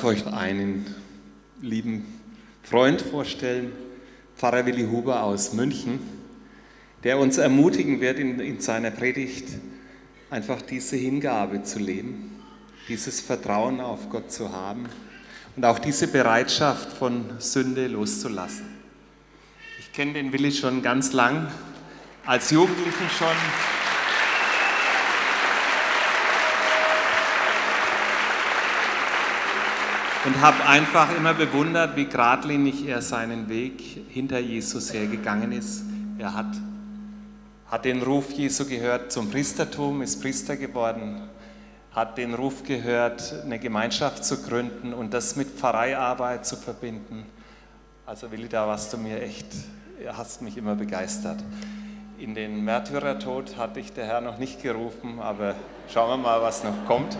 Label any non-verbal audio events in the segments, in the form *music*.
darf euch einen lieben Freund vorstellen, Pfarrer Willi Huber aus München, der uns ermutigen wird, in, in seiner Predigt einfach diese Hingabe zu leben, dieses Vertrauen auf Gott zu haben und auch diese Bereitschaft von Sünde loszulassen. Ich kenne den Willi schon ganz lang, als Jugendlichen schon. Und habe einfach immer bewundert, wie geradlinig er seinen Weg hinter Jesus hergegangen ist. Er hat, hat den Ruf Jesu gehört zum Priestertum, ist Priester geworden, hat den Ruf gehört, eine Gemeinschaft zu gründen und das mit Pfarreiarbeit zu verbinden. Also Willi, da warst du mir echt, hast mich immer begeistert. In den Märtyrertod hat dich der Herr noch nicht gerufen, aber schauen wir mal, was noch kommt.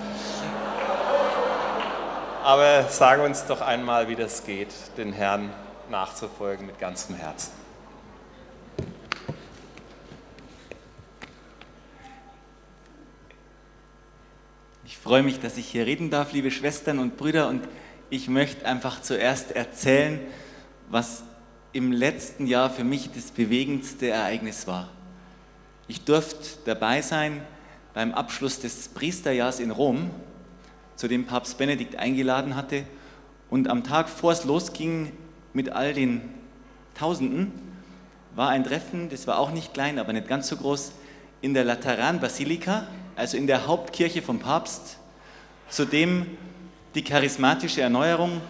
Aber sag uns doch einmal, wie das geht, den Herrn nachzufolgen mit ganzem Herzen. Ich freue mich, dass ich hier reden darf, liebe Schwestern und Brüder, und ich möchte einfach zuerst erzählen, was im letzten Jahr für mich das bewegendste Ereignis war. Ich durfte dabei sein beim Abschluss des Priesterjahrs in Rom, zu dem Papst Benedikt eingeladen hatte. Und am Tag, vor es losging mit all den Tausenden, war ein Treffen, das war auch nicht klein, aber nicht ganz so groß, in der Lateranbasilika also in der Hauptkirche vom Papst, zu dem die charismatische Erneuerung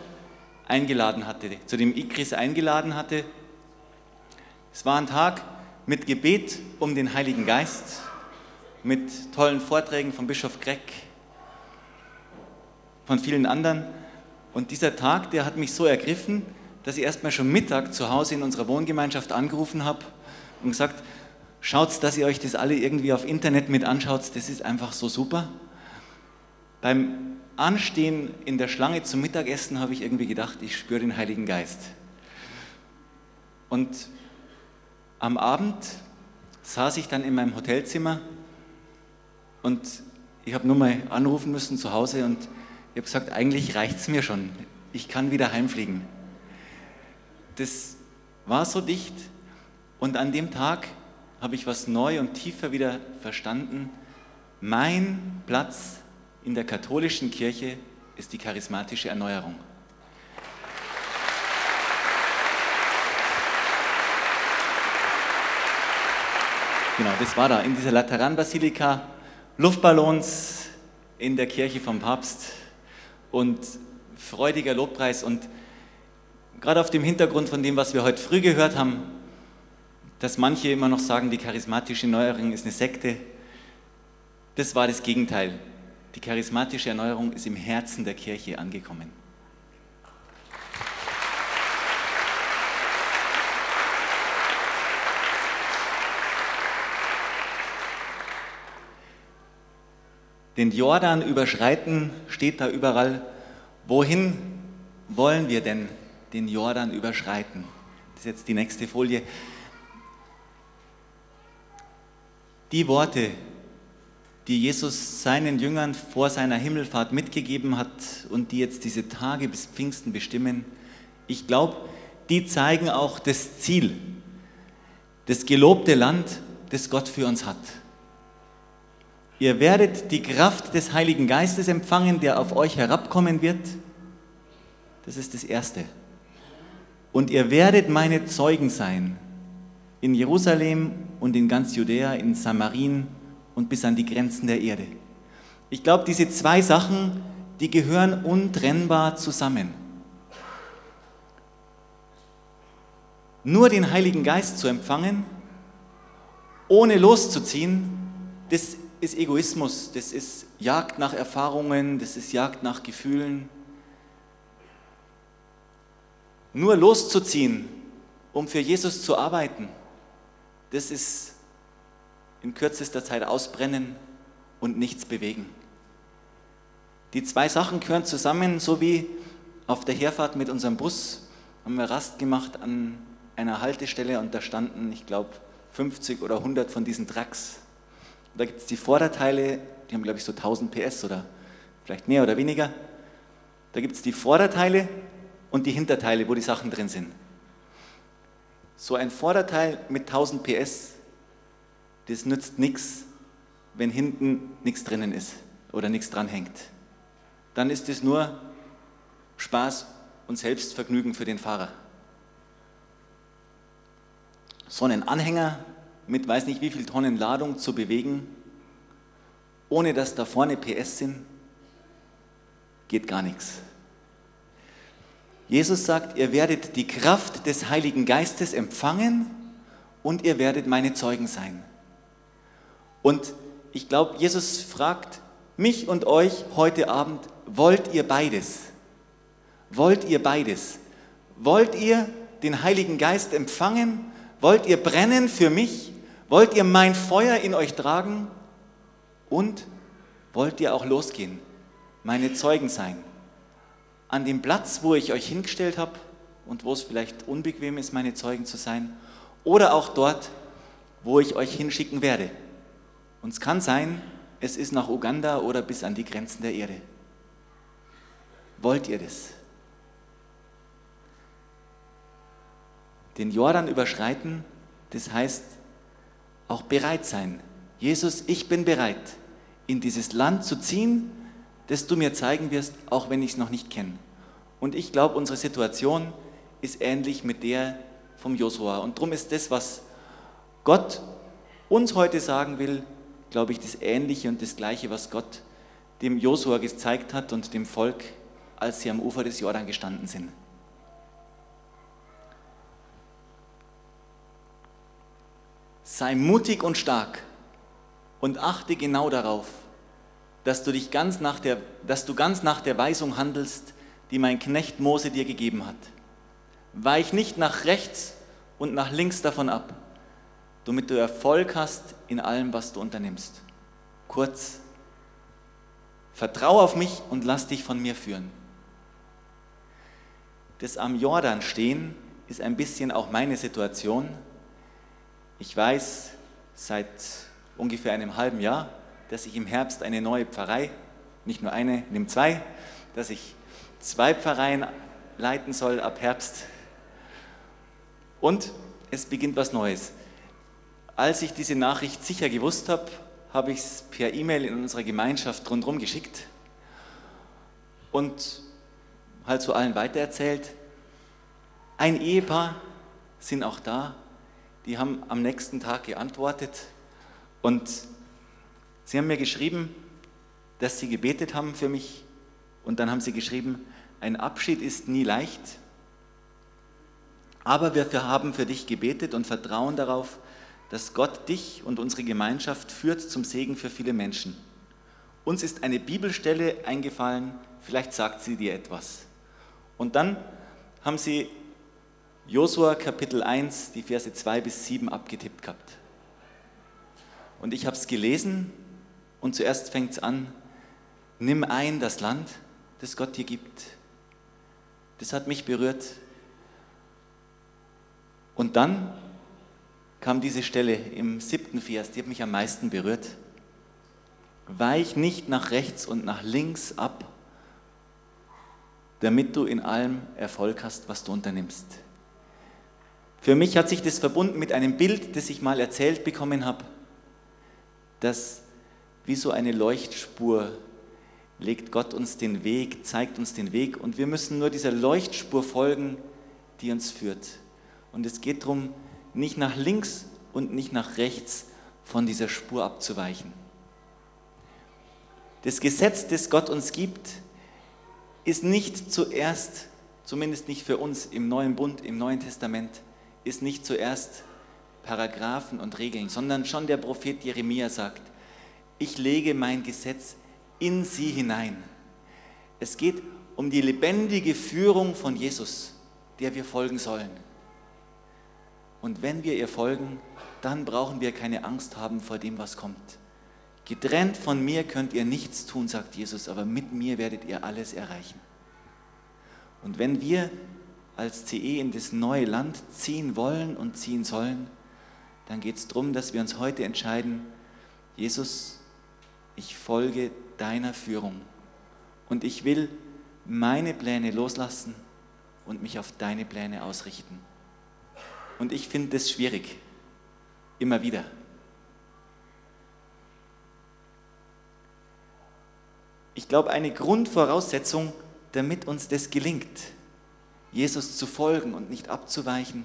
eingeladen hatte, zu dem Ikris eingeladen hatte. Es war ein Tag mit Gebet um den Heiligen Geist, mit tollen Vorträgen von Bischof Greck, von vielen anderen. Und dieser Tag, der hat mich so ergriffen, dass ich erstmal schon Mittag zu Hause in unserer Wohngemeinschaft angerufen habe und gesagt, Schaut, dass ihr euch das alle irgendwie auf Internet mit anschaut, das ist einfach so super. Beim Anstehen in der Schlange zum Mittagessen habe ich irgendwie gedacht, ich spüre den Heiligen Geist. Und am Abend saß ich dann in meinem Hotelzimmer und ich habe nur mal anrufen müssen zu Hause und ich habe gesagt, eigentlich reicht es mir schon. Ich kann wieder heimfliegen. Das war so dicht und an dem Tag habe ich was neu und tiefer wieder verstanden. Mein Platz in der katholischen Kirche ist die charismatische Erneuerung. Genau, das war da in dieser Lateranbasilika, Luftballons in der Kirche vom Papst und freudiger Lobpreis und gerade auf dem Hintergrund von dem, was wir heute früh gehört haben, dass manche immer noch sagen, die charismatische Erneuerung ist eine Sekte. Das war das Gegenteil. Die charismatische Erneuerung ist im Herzen der Kirche angekommen. Den Jordan überschreiten steht da überall. Wohin wollen wir denn den Jordan überschreiten? Das ist jetzt die nächste Folie. Die Worte, die Jesus seinen Jüngern vor seiner Himmelfahrt mitgegeben hat und die jetzt diese Tage bis Pfingsten bestimmen, ich glaube, die zeigen auch das Ziel, das gelobte Land, das Gott für uns hat. Ihr werdet die Kraft des Heiligen Geistes empfangen, der auf euch herabkommen wird. Das ist das Erste. Und ihr werdet meine Zeugen sein in Jerusalem und in ganz Judäa, in Samarien und bis an die Grenzen der Erde. Ich glaube, diese zwei Sachen, die gehören untrennbar zusammen. Nur den Heiligen Geist zu empfangen, ohne loszuziehen, das ist Egoismus, das ist Jagd nach Erfahrungen, das ist Jagd nach Gefühlen. Nur loszuziehen, um für Jesus zu arbeiten, das ist in kürzester Zeit ausbrennen und nichts bewegen. Die zwei Sachen gehören zusammen, so wie auf der Herfahrt mit unserem Bus haben wir Rast gemacht an einer Haltestelle und da standen, ich glaube, 50 oder 100 von diesen Trucks. Da gibt es die Vorderteile, die haben, glaube ich, so 1000 PS oder vielleicht mehr oder weniger. Da gibt es die Vorderteile und die Hinterteile, wo die Sachen drin sind. So ein Vorderteil mit 1000 PS, das nützt nichts, wenn hinten nichts drinnen ist oder nichts dranhängt. Dann ist es nur Spaß und Selbstvergnügen für den Fahrer. So einen Anhänger mit weiß nicht wie viel Tonnen Ladung zu bewegen, ohne dass da vorne PS sind, geht gar nichts. Jesus sagt, ihr werdet die Kraft des Heiligen Geistes empfangen und ihr werdet meine Zeugen sein. Und ich glaube, Jesus fragt mich und euch heute Abend, wollt ihr beides? Wollt ihr beides? Wollt ihr den Heiligen Geist empfangen? Wollt ihr brennen für mich? Wollt ihr mein Feuer in euch tragen? Und wollt ihr auch losgehen, meine Zeugen sein? An dem Platz, wo ich euch hingestellt habe und wo es vielleicht unbequem ist, meine Zeugen zu sein, oder auch dort, wo ich euch hinschicken werde. Und es kann sein, es ist nach Uganda oder bis an die Grenzen der Erde. Wollt ihr das? Den Jordan überschreiten, das heißt auch bereit sein. Jesus, ich bin bereit, in dieses Land zu ziehen, das du mir zeigen wirst, auch wenn ich es noch nicht kenne. Und ich glaube, unsere Situation ist ähnlich mit der vom Josua. Und darum ist das, was Gott uns heute sagen will, glaube ich, das Ähnliche und das Gleiche, was Gott dem Josua gezeigt hat und dem Volk, als sie am Ufer des Jordan gestanden sind. Sei mutig und stark und achte genau darauf, dass du dich ganz nach der, dass du ganz nach der Weisung handelst, die mein Knecht Mose dir gegeben hat. Weich nicht nach rechts und nach links davon ab, damit du Erfolg hast in allem, was du unternimmst. Kurz, vertrau auf mich und lass dich von mir führen. Das am Jordan stehen ist ein bisschen auch meine Situation. Ich weiß seit ungefähr einem halben Jahr, dass ich im Herbst eine neue Pfarrei, nicht nur eine, nimm zwei, dass ich zwei Pfarreien leiten soll ab Herbst. Und es beginnt was Neues. Als ich diese Nachricht sicher gewusst habe, habe ich es per E-Mail in unserer Gemeinschaft rundherum geschickt und halt zu allen weitererzählt. Ein Ehepaar sind auch da, die haben am nächsten Tag geantwortet und sie haben mir geschrieben, dass sie gebetet haben für mich und dann haben sie geschrieben, ein Abschied ist nie leicht, aber wir haben für dich gebetet und vertrauen darauf, dass Gott dich und unsere Gemeinschaft führt zum Segen für viele Menschen. Uns ist eine Bibelstelle eingefallen, vielleicht sagt sie dir etwas. Und dann haben sie Josua Kapitel 1, die Verse 2 bis 7 abgetippt gehabt. Und ich habe es gelesen und zuerst fängt es an, nimm ein das Land, das Gott dir gibt. Das hat mich berührt. Und dann kam diese Stelle im siebten Vers, die hat mich am meisten berührt. Weich nicht nach rechts und nach links ab, damit du in allem Erfolg hast, was du unternimmst. Für mich hat sich das verbunden mit einem Bild, das ich mal erzählt bekommen habe, dass wie so eine Leuchtspur legt Gott uns den Weg, zeigt uns den Weg und wir müssen nur dieser Leuchtspur folgen, die uns führt. Und es geht darum, nicht nach links und nicht nach rechts von dieser Spur abzuweichen. Das Gesetz, das Gott uns gibt, ist nicht zuerst, zumindest nicht für uns im Neuen Bund, im Neuen Testament, ist nicht zuerst Paragraphen und Regeln, sondern schon der Prophet Jeremia sagt, ich lege mein Gesetz in sie hinein. Es geht um die lebendige Führung von Jesus, der wir folgen sollen. Und wenn wir ihr folgen, dann brauchen wir keine Angst haben vor dem, was kommt. Getrennt von mir könnt ihr nichts tun, sagt Jesus, aber mit mir werdet ihr alles erreichen. Und wenn wir als CE in das neue Land ziehen wollen und ziehen sollen, dann geht es darum, dass wir uns heute entscheiden, Jesus, ich folge deiner Führung und ich will meine Pläne loslassen und mich auf deine Pläne ausrichten. Und ich finde das schwierig, immer wieder. Ich glaube, eine Grundvoraussetzung, damit uns das gelingt, Jesus zu folgen und nicht abzuweichen,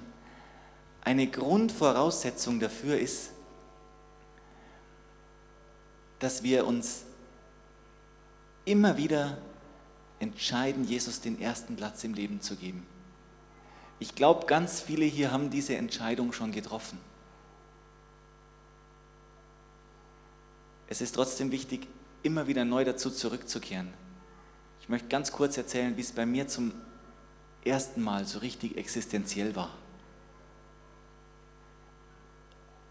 eine Grundvoraussetzung dafür ist, dass wir uns immer wieder entscheiden, Jesus den ersten Platz im Leben zu geben. Ich glaube, ganz viele hier haben diese Entscheidung schon getroffen. Es ist trotzdem wichtig, immer wieder neu dazu zurückzukehren. Ich möchte ganz kurz erzählen, wie es bei mir zum ersten Mal so richtig existenziell war.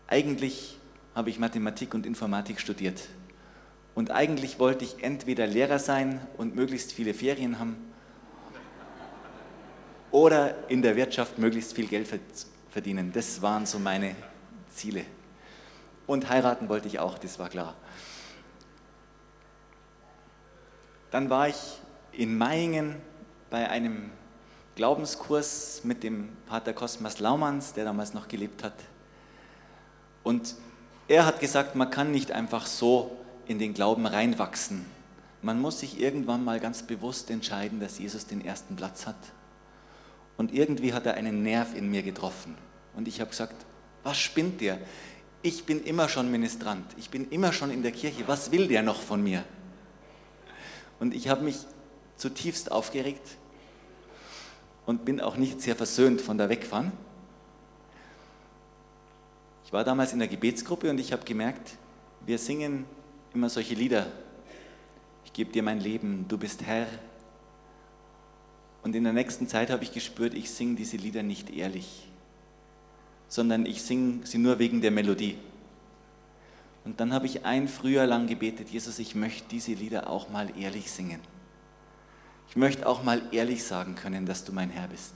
Eigentlich habe ich Mathematik und Informatik studiert. Und eigentlich wollte ich entweder Lehrer sein und möglichst viele Ferien haben oder in der Wirtschaft möglichst viel Geld verdienen. Das waren so meine Ziele. Und heiraten wollte ich auch, das war klar. Dann war ich in Meiningen bei einem Glaubenskurs mit dem Pater Kosmas Laumanns, der damals noch gelebt hat. Und er hat gesagt, man kann nicht einfach so in den Glauben reinwachsen. Man muss sich irgendwann mal ganz bewusst entscheiden, dass Jesus den ersten Platz hat. Und irgendwie hat er einen Nerv in mir getroffen. Und ich habe gesagt, was spinnt der? Ich bin immer schon Ministrant, ich bin immer schon in der Kirche, was will der noch von mir? Und ich habe mich zutiefst aufgeregt und bin auch nicht sehr versöhnt von der Wegfahren. Ich war damals in der Gebetsgruppe und ich habe gemerkt, wir singen immer solche Lieder. Ich gebe dir mein Leben, du bist Herr. Und in der nächsten Zeit habe ich gespürt, ich singe diese Lieder nicht ehrlich, sondern ich singe sie nur wegen der Melodie. Und dann habe ich ein Frühjahr lang gebetet, Jesus, ich möchte diese Lieder auch mal ehrlich singen. Ich möchte auch mal ehrlich sagen können, dass du mein Herr bist.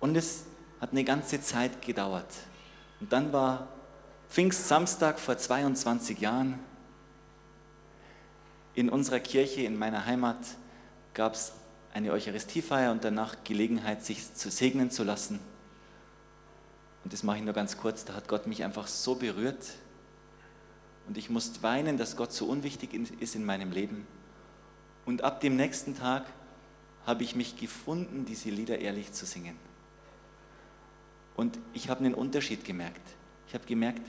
Und es hat eine ganze Zeit gedauert. Und dann war Pfingstsamstag vor 22 Jahren. In unserer Kirche, in meiner Heimat, gab es eine Eucharistiefeier und danach Gelegenheit, sich zu segnen zu lassen. Und das mache ich nur ganz kurz, da hat Gott mich einfach so berührt und ich musste weinen, dass Gott so unwichtig ist in meinem Leben. Und ab dem nächsten Tag habe ich mich gefunden, diese Lieder ehrlich zu singen. Und ich habe einen Unterschied gemerkt. Ich habe gemerkt,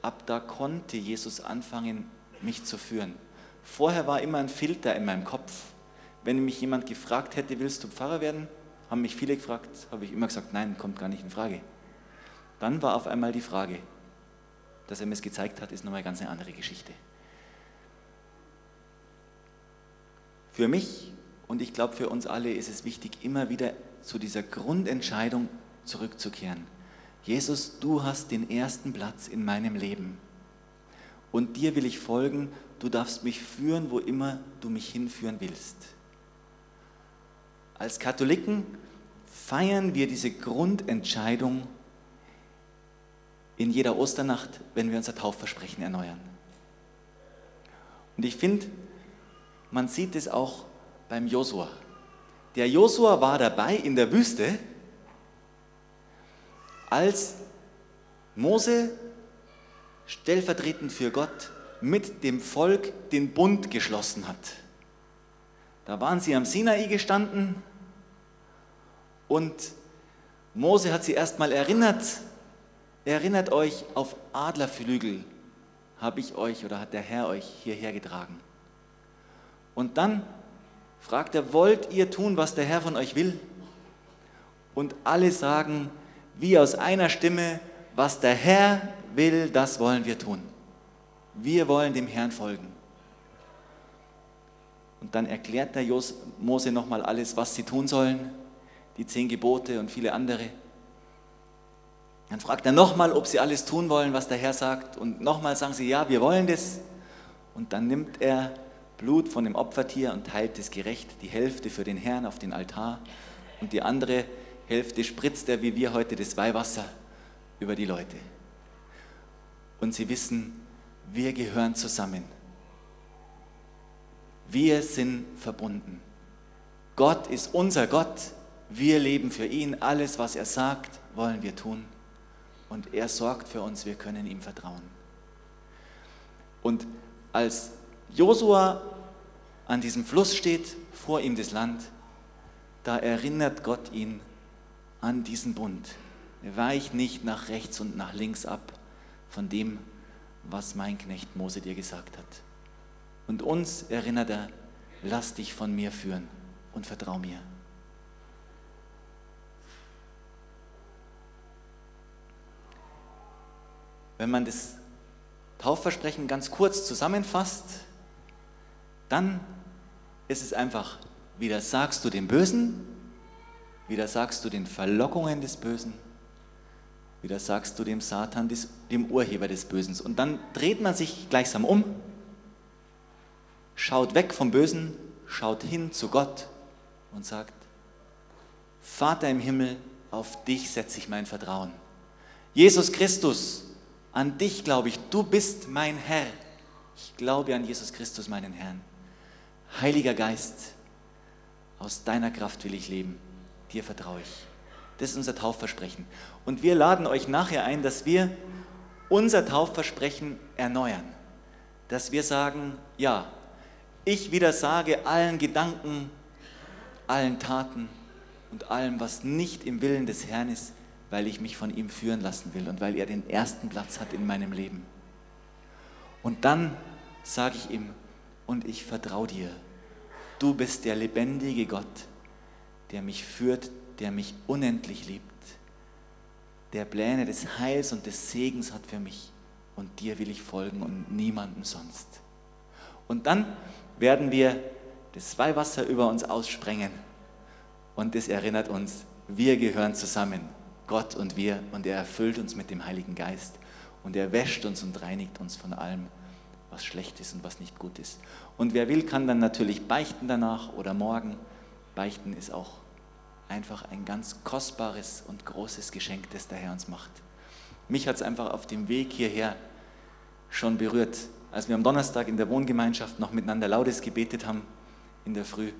ab da konnte Jesus anfangen, mich zu führen. Vorher war immer ein Filter in meinem Kopf. Wenn mich jemand gefragt hätte, willst du Pfarrer werden? Haben mich viele gefragt, habe ich immer gesagt, nein, kommt gar nicht in Frage. Dann war auf einmal die Frage, dass er mir es gezeigt hat, ist nochmal ganz eine andere Geschichte. Für mich und ich glaube für uns alle ist es wichtig, immer wieder zu dieser Grundentscheidung zurückzukehren. Jesus, du hast den ersten Platz in meinem Leben. Und dir will ich folgen. Du darfst mich führen, wo immer du mich hinführen willst. Als Katholiken feiern wir diese Grundentscheidung in jeder Osternacht, wenn wir unser Taufversprechen erneuern. Und ich finde, man sieht es auch beim Josua. Der Josua war dabei in der Wüste als Mose stellvertretend für Gott mit dem Volk den Bund geschlossen hat. Da waren sie am Sinai gestanden und Mose hat sie erstmal erinnert, erinnert euch, auf Adlerflügel habe ich euch oder hat der Herr euch hierher getragen. Und dann fragt er, wollt ihr tun, was der Herr von euch will? Und alle sagen, wie aus einer Stimme, was der Herr will, das wollen wir tun. Wir wollen dem Herrn folgen. Und dann erklärt der Mose nochmal alles, was sie tun sollen, die zehn Gebote und viele andere. Dann fragt er nochmal, ob sie alles tun wollen, was der Herr sagt. Und nochmal sagen sie, ja, wir wollen das. Und dann nimmt er Blut von dem Opfertier und teilt es gerecht, die Hälfte für den Herrn auf den Altar und die andere Hälfte spritzt er, wie wir heute, das Weihwasser über die Leute. Und sie wissen, wir gehören zusammen. Wir sind verbunden. Gott ist unser Gott. Wir leben für ihn. Alles, was er sagt, wollen wir tun. Und er sorgt für uns. Wir können ihm vertrauen. Und als Josua an diesem Fluss steht, vor ihm das Land, da erinnert Gott ihn an diesen Bund. Weich nicht nach rechts und nach links ab von dem, was mein Knecht Mose dir gesagt hat. Und uns erinnert er, lass dich von mir führen und vertrau mir. Wenn man das Taufversprechen ganz kurz zusammenfasst, dann ist es einfach, widersagst du dem Bösen, widersagst du den Verlockungen des Bösen, widersagst du dem Satan, dem Urheber des Bösen. Und dann dreht man sich gleichsam um, schaut weg vom Bösen, schaut hin zu Gott und sagt, Vater im Himmel, auf dich setze ich mein Vertrauen. Jesus Christus, an dich glaube ich, du bist mein Herr. Ich glaube an Jesus Christus, meinen Herrn. Heiliger Geist, aus deiner Kraft will ich leben, dir vertraue ich. Das ist unser Taufversprechen. Und wir laden euch nachher ein, dass wir unser Taufversprechen erneuern. Dass wir sagen, ja, ich widersage allen Gedanken, allen Taten und allem, was nicht im Willen des Herrn ist, weil ich mich von ihm führen lassen will und weil er den ersten Platz hat in meinem Leben. Und dann sage ich ihm, und ich vertraue dir. Du bist der lebendige Gott, der mich führt, der mich unendlich liebt, der Pläne des Heils und des Segens hat für mich. Und dir will ich folgen und niemandem sonst. Und dann werden wir das Weihwasser über uns aussprengen. Und das erinnert uns, wir gehören zusammen, Gott und wir. Und er erfüllt uns mit dem Heiligen Geist. Und er wäscht uns und reinigt uns von allem, was schlecht ist und was nicht gut ist. Und wer will, kann dann natürlich beichten danach oder morgen. Beichten ist auch einfach ein ganz kostbares und großes Geschenk, das der Herr uns macht. Mich hat es einfach auf dem Weg hierher schon berührt, als wir am Donnerstag in der Wohngemeinschaft noch miteinander Laudes gebetet haben in der Früh,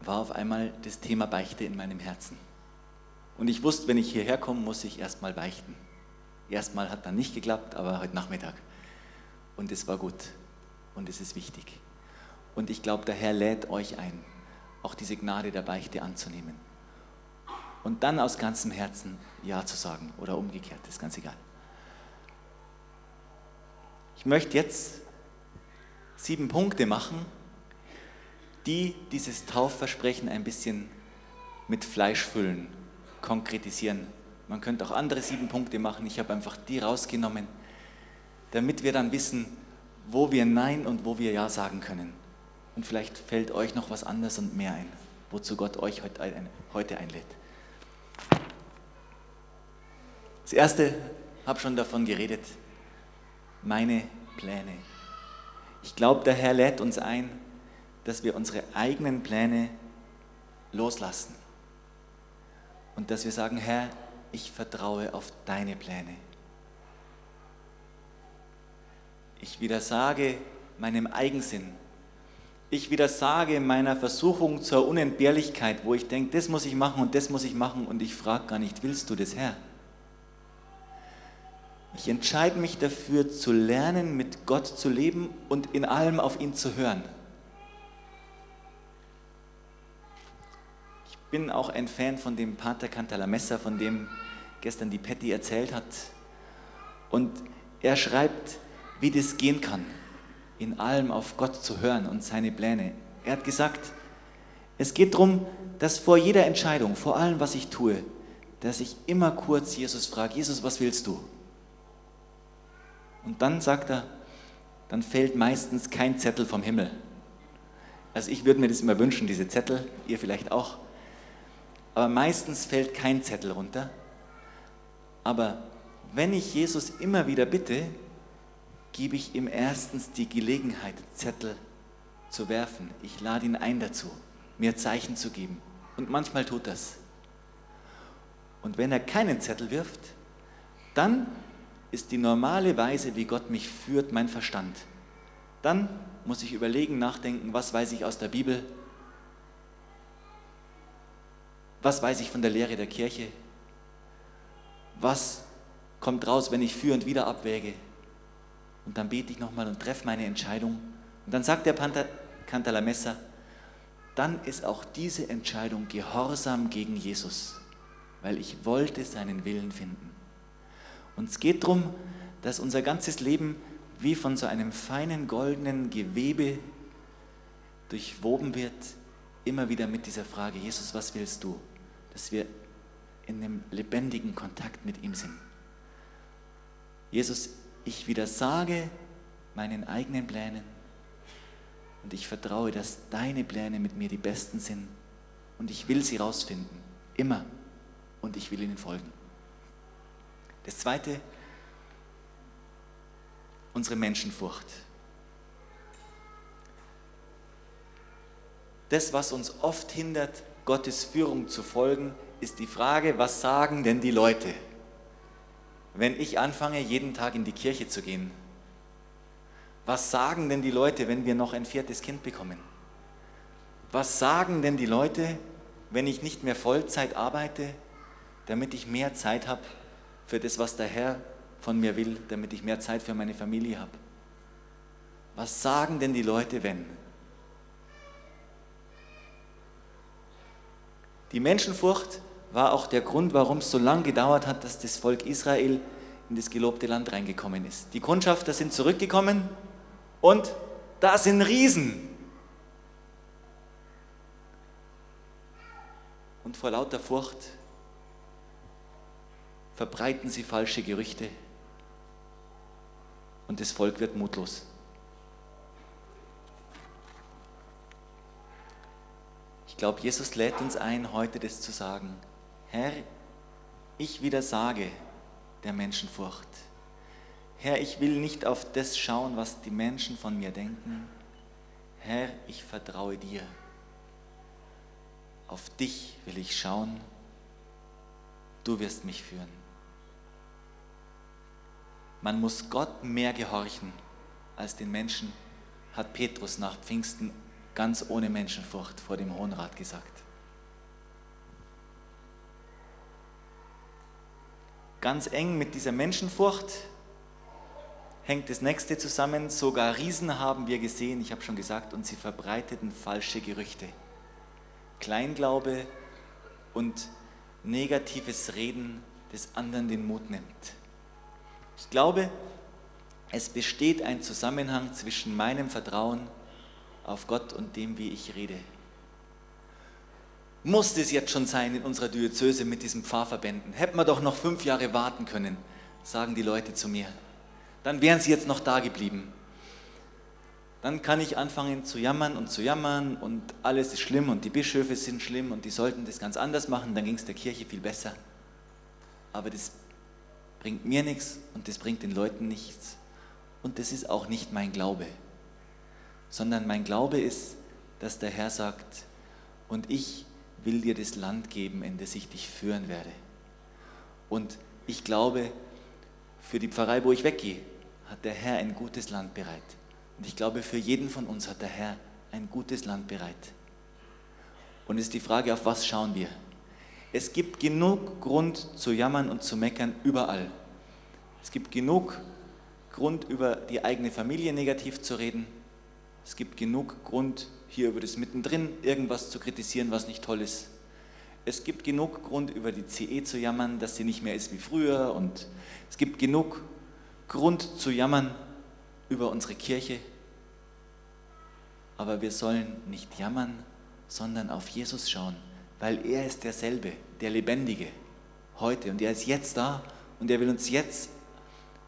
war auf einmal das Thema Beichte in meinem Herzen. Und ich wusste, wenn ich hierher komme, muss ich erstmal beichten. Erstmal hat dann nicht geklappt, aber heute Nachmittag. Und es war gut. Und es ist wichtig. Und ich glaube, der Herr lädt euch ein, auch diese Gnade der Beichte anzunehmen. Und dann aus ganzem Herzen Ja zu sagen oder umgekehrt, ist ganz egal. Ich möchte jetzt sieben Punkte machen, die dieses Taufversprechen ein bisschen mit Fleisch füllen, konkretisieren. Man könnte auch andere sieben Punkte machen. Ich habe einfach die rausgenommen, damit wir dann wissen, wo wir Nein und wo wir Ja sagen können. Und vielleicht fällt euch noch was anderes und mehr ein, wozu Gott euch heute einlädt. Das erste, habe schon davon geredet, meine Pläne. Ich glaube, der Herr lädt uns ein, dass wir unsere eigenen Pläne loslassen und dass wir sagen, Herr, ich vertraue auf deine Pläne. Ich widersage meinem Eigensinn, ich widersage meiner Versuchung zur Unentbehrlichkeit, wo ich denke, das muss ich machen und das muss ich machen und ich frage gar nicht, willst du das, Herr? Ich entscheide mich dafür zu lernen, mit Gott zu leben und in allem auf ihn zu hören. Bin auch ein Fan von dem Pater Cantalamessa, von dem gestern die Patty erzählt hat. Und er schreibt, wie das gehen kann in allem auf Gott zu hören und seine Pläne. Er hat gesagt, es geht darum, dass vor jeder Entscheidung, vor allem, was ich tue, dass ich immer kurz Jesus frage, Jesus, was willst du? Und dann sagt er, dann fällt meistens kein Zettel vom Himmel. Also ich würde mir das immer wünschen, diese Zettel, ihr vielleicht auch. Aber meistens fällt kein Zettel runter. Aber wenn ich Jesus immer wieder bitte, gebe ich ihm erstens die Gelegenheit, Zettel zu werfen. Ich lade ihn ein dazu, mir Zeichen zu geben. Und manchmal tut das. Und wenn er keinen Zettel wirft, dann ist die normale Weise, wie Gott mich führt, mein Verstand. Dann muss ich überlegen, nachdenken, was weiß ich aus der Bibel, was weiß ich von der Lehre der Kirche, was kommt raus, wenn ich für und wieder abwäge. Und dann bete ich nochmal und treffe meine Entscheidung. Und dann sagt der Cantalamessa, dann ist auch diese Entscheidung Gehorsam gegen Jesus, weil ich wollte seinen Willen finden. Und es geht darum, dass unser ganzes Leben wie von so einem feinen goldenen Gewebe durchwoben wird, immer wieder mit dieser Frage, Jesus, was willst du? Dass wir in einem lebendigen Kontakt mit ihm sind. Jesus, ich widersage meinen eigenen Plänen und ich vertraue, dass deine Pläne mit mir die besten sind und ich will sie rausfinden, immer und ich will ihnen folgen. Das zweite, unsere Menschenfurcht. Das, was uns oft hindert, Gottes Führung zu folgen, ist die Frage, was sagen denn die Leute, wenn ich anfange, jeden Tag in die Kirche zu gehen? Was sagen denn die Leute, wenn wir noch ein viertes Kind bekommen? Was sagen denn die Leute, wenn ich nicht mehr Vollzeit arbeite, damit ich mehr Zeit habe für das, was der Herr von mir will, damit ich mehr Zeit für meine Familie habe. Was sagen denn die Leute, wenn? Die Menschenfurcht war auch der Grund, warum es so lange gedauert hat, dass das Volk Israel in das gelobte Land reingekommen ist. Die Kundschafter sind zurückgekommen und da sind Riesen. Und vor lauter Furcht verbreiten sie falsche Gerüchte und das Volk wird mutlos. Glaube, Jesus lädt uns ein, heute das zu sagen. Herr, ich widersage der Menschenfurcht. Herr, ich will nicht auf das schauen, was die Menschen von mir denken. Herr, ich vertraue dir. Auf dich will ich schauen. Du wirst mich führen. Man muss Gott mehr gehorchen als den Menschen, hat Petrus nach Pfingsten ganz ohne Menschenfurcht vor dem Hohen Rat gesagt. Ganz eng mit dieser Menschenfurcht hängt das nächste zusammen. Sogar Riesen haben wir gesehen, ich habe schon gesagt, und sie verbreiteten falsche Gerüchte. Kleinglaube und negatives Reden des anderen den Mut nimmt. Ich glaube, es besteht ein Zusammenhang zwischen meinem Vertrauen auf Gott und dem, wie ich rede. Muss es jetzt schon sein in unserer Diözese mit diesen Pfarrverbänden? Hätten wir doch noch fünf Jahre warten können, sagen die Leute zu mir. Dann wären sie jetzt noch da geblieben. Dann kann ich anfangen zu jammern und zu jammern und alles ist schlimm und die Bischöfe sind schlimm und die sollten das ganz anders machen, dann ging es der Kirche viel besser. Aber das bringt mir nichts und das bringt den Leuten nichts. Und das ist auch nicht mein Glaube, sondern mein Glaube ist, dass der Herr sagt, und ich will dir das Land geben, in das ich dich führen werde. Und ich glaube, für die Pfarrei, wo ich weggehe, hat der Herr ein gutes Land bereit. Und ich glaube, für jeden von uns hat der Herr ein gutes Land bereit. Und es ist die Frage, auf was schauen wir? Es gibt genug Grund zu jammern und zu meckern überall. Es gibt genug Grund, über die eigene Familie negativ zu reden. Es gibt genug Grund, hier über das Mittendrin irgendwas zu kritisieren, was nicht toll ist. Es gibt genug Grund, über die CE zu jammern, dass sie nicht mehr ist wie früher. Und es gibt genug Grund zu jammern über unsere Kirche. Aber wir sollen nicht jammern, sondern auf Jesus schauen weil er ist derselbe, der Lebendige heute und er ist jetzt da und er will uns jetzt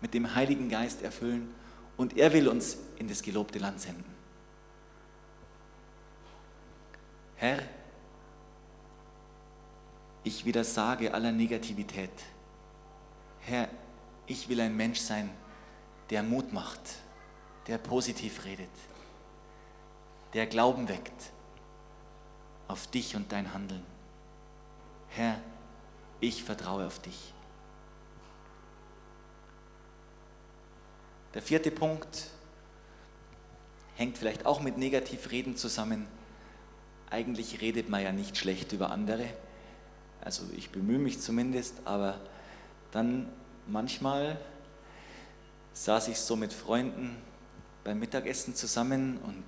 mit dem Heiligen Geist erfüllen und er will uns in das gelobte Land senden. Herr, ich widersage aller Negativität. Herr, ich will ein Mensch sein, der Mut macht, der positiv redet, der Glauben weckt auf dich und dein Handeln. Herr, ich vertraue auf dich. Der vierte Punkt hängt vielleicht auch mit Negativreden zusammen. Eigentlich redet man ja nicht schlecht über andere. Also ich bemühe mich zumindest, aber dann manchmal saß ich so mit Freunden beim Mittagessen zusammen und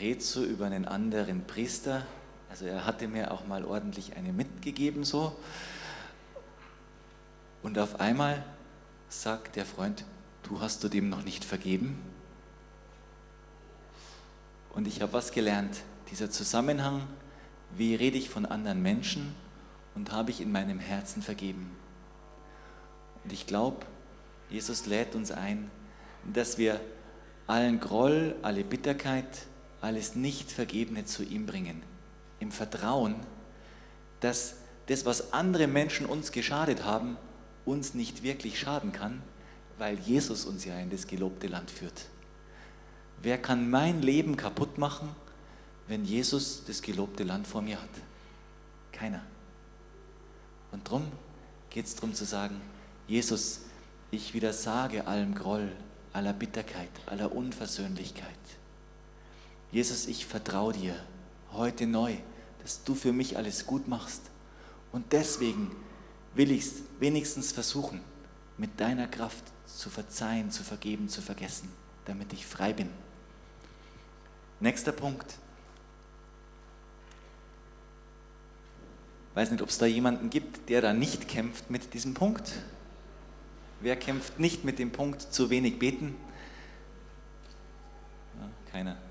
red so über einen anderen Priester. Also er hatte mir auch mal ordentlich eine mitgegeben so. Und auf einmal sagt der Freund, du hast du dem noch nicht vergeben? Und ich habe was gelernt, dieser Zusammenhang, wie rede ich von anderen Menschen und habe ich in meinem Herzen vergeben. Und ich glaube, Jesus lädt uns ein, dass wir allen Groll, alle Bitterkeit, alles Nicht-Vergebene zu ihm bringen. Im Vertrauen, dass das, was andere Menschen uns geschadet haben, uns nicht wirklich schaden kann, weil Jesus uns ja in das gelobte Land führt. Wer kann mein Leben kaputt machen, wenn Jesus das gelobte Land vor mir hat? Keiner. Und darum geht es darum zu sagen, Jesus, ich widersage allem Groll, aller Bitterkeit, aller Unversöhnlichkeit. Jesus, ich vertraue dir heute neu, dass du für mich alles gut machst. Und deswegen will ich es wenigstens versuchen, mit deiner Kraft zu verzeihen, zu vergeben, zu vergessen, damit ich frei bin. Nächster Punkt. Weiß nicht, ob es da jemanden gibt, der da nicht kämpft mit diesem Punkt. Wer kämpft nicht mit dem Punkt zu wenig beten? Ja, keiner. *laughs*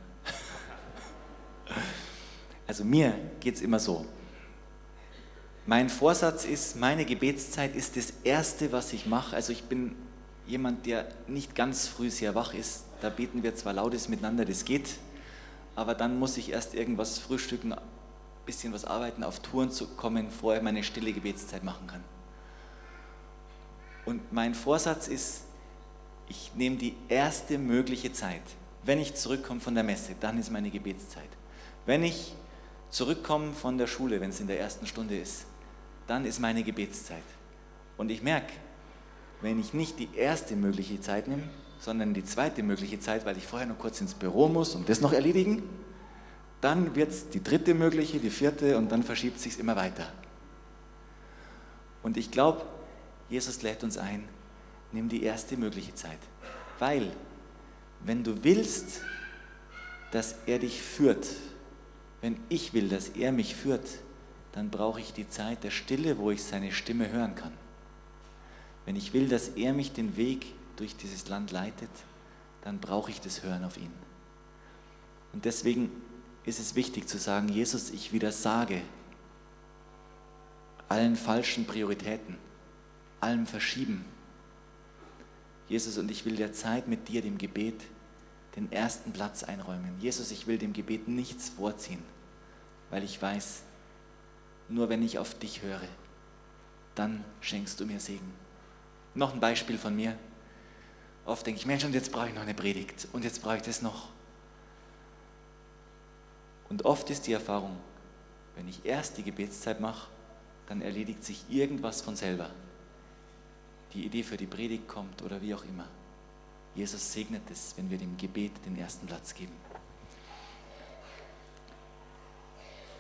Also mir geht es immer so. Mein Vorsatz ist, meine Gebetszeit ist das Erste, was ich mache. Also ich bin jemand, der nicht ganz früh sehr wach ist. Da beten wir zwar lautes miteinander, das geht, aber dann muss ich erst irgendwas frühstücken, bisschen was arbeiten, auf Touren zu kommen, vorher meine stille Gebetszeit machen kann. Und mein Vorsatz ist, ich nehme die erste mögliche Zeit. Wenn ich zurückkomme von der Messe, dann ist meine Gebetszeit. Wenn ich zurückkomme von der Schule, wenn es in der ersten Stunde ist, dann ist meine Gebetszeit. Und ich merke, wenn ich nicht die erste mögliche Zeit nehme, sondern die zweite mögliche Zeit, weil ich vorher noch kurz ins Büro muss und das noch erledigen, dann wird es die dritte mögliche, die vierte und dann verschiebt sich immer weiter. Und ich glaube, Jesus lädt uns ein, nimm die erste mögliche Zeit. Weil, wenn du willst, dass er dich führt, wenn ich will, dass er mich führt, dann brauche ich die Zeit der Stille, wo ich seine Stimme hören kann. Wenn ich will, dass er mich den Weg durch dieses Land leitet, dann brauche ich das Hören auf ihn. Und deswegen ist es wichtig zu sagen, Jesus, ich widersage allen falschen Prioritäten allem verschieben. Jesus, und ich will der Zeit mit dir, dem Gebet, den ersten Platz einräumen. Jesus, ich will dem Gebet nichts vorziehen, weil ich weiß, nur wenn ich auf dich höre, dann schenkst du mir Segen. Noch ein Beispiel von mir. Oft denke ich, Mensch, und jetzt brauche ich noch eine Predigt und jetzt brauche ich das noch. Und oft ist die Erfahrung, wenn ich erst die Gebetszeit mache, dann erledigt sich irgendwas von selber die Idee für die Predigt kommt oder wie auch immer. Jesus segnet es, wenn wir dem Gebet den ersten Platz geben.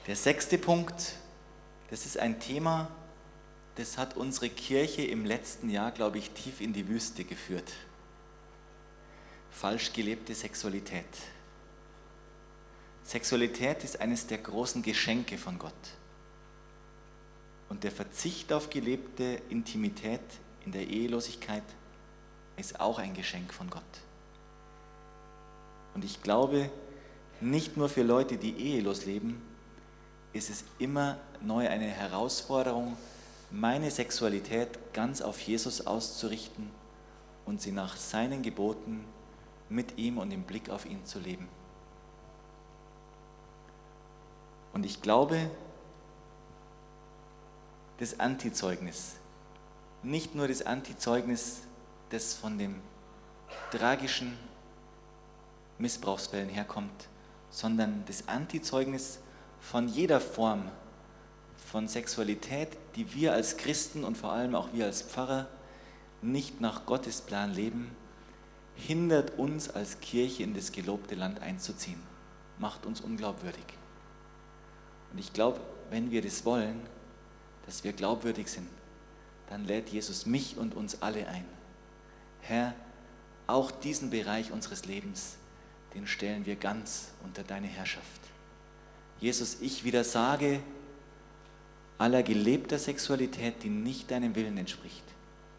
Der sechste Punkt, das ist ein Thema, das hat unsere Kirche im letzten Jahr, glaube ich, tief in die Wüste geführt. Falsch gelebte Sexualität. Sexualität ist eines der großen Geschenke von Gott. Und der Verzicht auf gelebte Intimität in der Ehelosigkeit ist auch ein Geschenk von Gott. Und ich glaube, nicht nur für Leute, die ehelos leben, ist es immer neu eine Herausforderung, meine Sexualität ganz auf Jesus auszurichten und sie nach seinen Geboten mit ihm und im Blick auf ihn zu leben. Und ich glaube, das Antizeugnis. Nicht nur das Antizeugnis, das von dem tragischen Missbrauchsfällen herkommt, sondern das Antizeugnis von jeder Form von Sexualität, die wir als Christen und vor allem auch wir als Pfarrer nicht nach Gottes Plan leben, hindert uns als Kirche in das gelobte Land einzuziehen, macht uns unglaubwürdig. Und ich glaube, wenn wir das wollen, dass wir glaubwürdig sind, dann lädt Jesus mich und uns alle ein. Herr, auch diesen Bereich unseres Lebens, den stellen wir ganz unter deine Herrschaft. Jesus, ich widersage aller gelebter Sexualität, die nicht deinem Willen entspricht.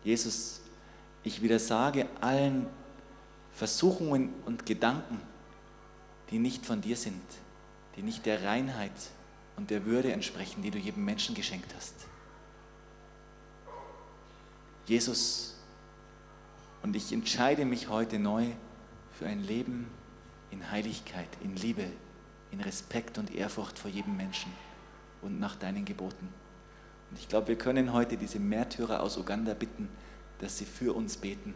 Jesus, ich widersage allen Versuchungen und Gedanken, die nicht von dir sind, die nicht der Reinheit und der Würde entsprechen, die du jedem Menschen geschenkt hast. Jesus, und ich entscheide mich heute neu für ein Leben in Heiligkeit, in Liebe, in Respekt und Ehrfurcht vor jedem Menschen und nach deinen Geboten. Und ich glaube, wir können heute diese Märtyrer aus Uganda bitten, dass sie für uns beten,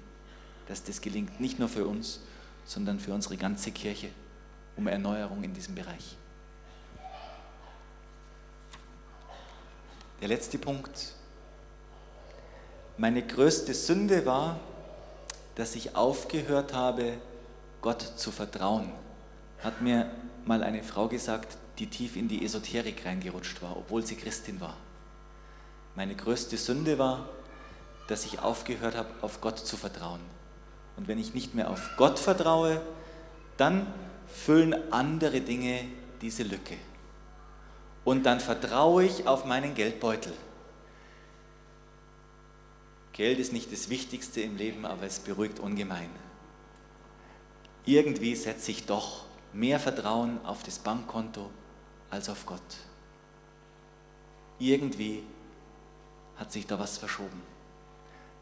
dass das gelingt, nicht nur für uns, sondern für unsere ganze Kirche, um Erneuerung in diesem Bereich. Der letzte Punkt. Meine größte Sünde war, dass ich aufgehört habe, Gott zu vertrauen. Hat mir mal eine Frau gesagt, die tief in die Esoterik reingerutscht war, obwohl sie Christin war. Meine größte Sünde war, dass ich aufgehört habe, auf Gott zu vertrauen. Und wenn ich nicht mehr auf Gott vertraue, dann füllen andere Dinge diese Lücke und dann vertraue ich auf meinen Geldbeutel. Geld ist nicht das Wichtigste im Leben, aber es beruhigt ungemein. Irgendwie setze ich doch mehr Vertrauen auf das Bankkonto als auf Gott. Irgendwie hat sich da was verschoben.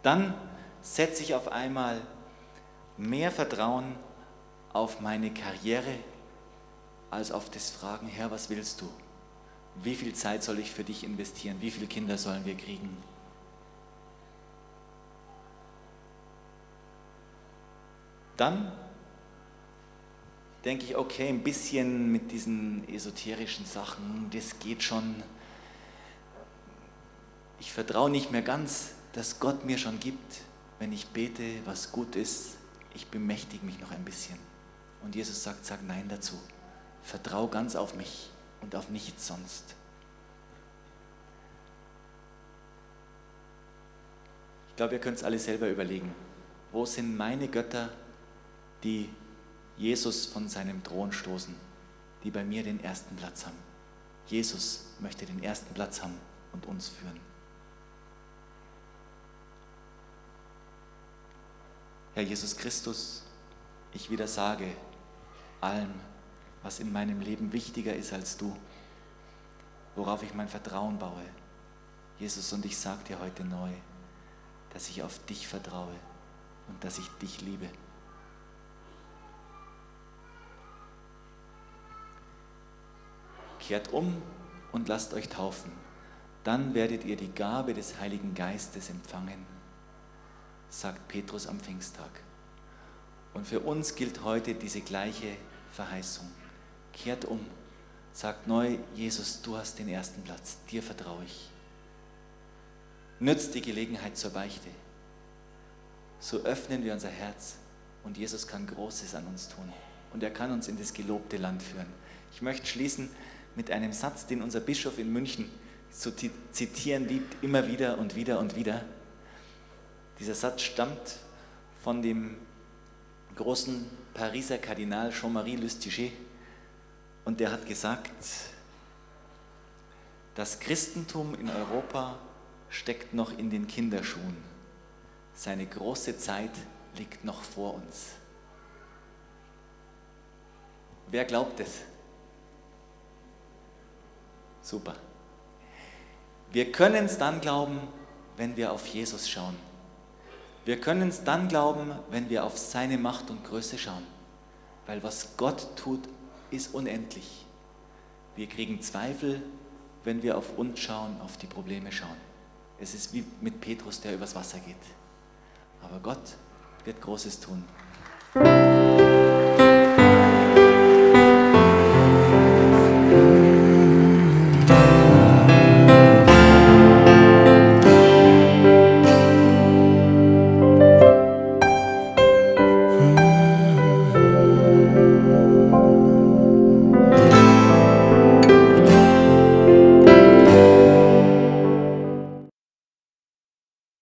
Dann setze ich auf einmal mehr Vertrauen auf meine Karriere als auf das Fragen, Herr, was willst du? Wie viel Zeit soll ich für dich investieren? Wie viele Kinder sollen wir kriegen? Dann denke ich, okay, ein bisschen mit diesen esoterischen Sachen, das geht schon. Ich vertraue nicht mehr ganz, dass Gott mir schon gibt, wenn ich bete, was gut ist. Ich bemächtige mich noch ein bisschen. Und Jesus sagt, sag Nein dazu. Vertrau ganz auf mich und auf nichts sonst. Ich glaube, ihr könnt es alle selber überlegen. Wo sind meine Götter, die Jesus von seinem Thron stoßen, die bei mir den ersten Platz haben? Jesus möchte den ersten Platz haben und uns führen. Herr Jesus Christus, ich widersage allem, was in meinem Leben wichtiger ist als du, worauf ich mein Vertrauen baue. Jesus, und ich sage dir heute neu, dass ich auf dich vertraue und dass ich dich liebe. Kehrt um und lasst euch taufen. Dann werdet ihr die Gabe des Heiligen Geistes empfangen, sagt Petrus am Pfingsttag. Und für uns gilt heute diese gleiche Verheißung kehrt um, sagt neu, Jesus, du hast den ersten Platz, dir vertraue ich. Nützt die Gelegenheit zur Beichte. So öffnen wir unser Herz und Jesus kann Großes an uns tun. Und er kann uns in das gelobte Land führen. Ich möchte schließen mit einem Satz, den unser Bischof in München zu zitieren liebt, immer wieder und wieder und wieder. Dieser Satz stammt von dem großen Pariser Kardinal Jean-Marie Lustiger und der hat gesagt, das Christentum in Europa steckt noch in den Kinderschuhen. Seine große Zeit liegt noch vor uns. Wer glaubt es? Super. Wir können es dann glauben, wenn wir auf Jesus schauen. Wir können es dann glauben, wenn wir auf seine Macht und Größe schauen. Weil was Gott tut, ist unendlich. Wir kriegen Zweifel, wenn wir auf uns schauen, auf die Probleme schauen. Es ist wie mit Petrus, der übers Wasser geht. Aber Gott wird Großes tun.